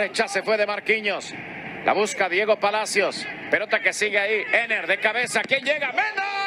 rechace fue de Marquinhos. La busca Diego Palacios. Pelota que sigue ahí. Ener de cabeza. ¿Quién llega? ¡Menda!